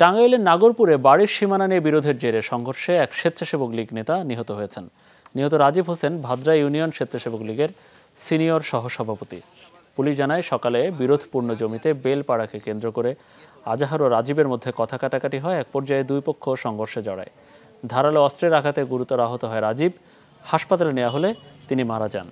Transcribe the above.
টাঙ্গাইলের নাগরপুরে বাড়ির সীমানা নিয়ে বিরোধের জেরে সংঘর্ষে এক স্বেচ্ছাসেবক লীগ নেতা নিহত হয়েছেন। নিহত রাজীব হোসেন ভাদ্রা ইউনিয়ন স্বেচ্ছাসেবক লীগের সিনিয়র সহসভাপতি। পুলিশ জানায়, সকালে বিরোধপূর্ণ জমিতে বেল পাড়াকে কেন্দ্র করে আজাহার ও রাজীবের মধ্যে কথা কাটাকাটি হয়, এক পর্যায়ে দুই পক্ষ সংঘর্ষে জড়ায়। ধারালো অস্ত্রের আঘাতে গুরুতর আহত হয় রাজীব। হাসপাতালে নেওয়া হলে তিনি মারা যান।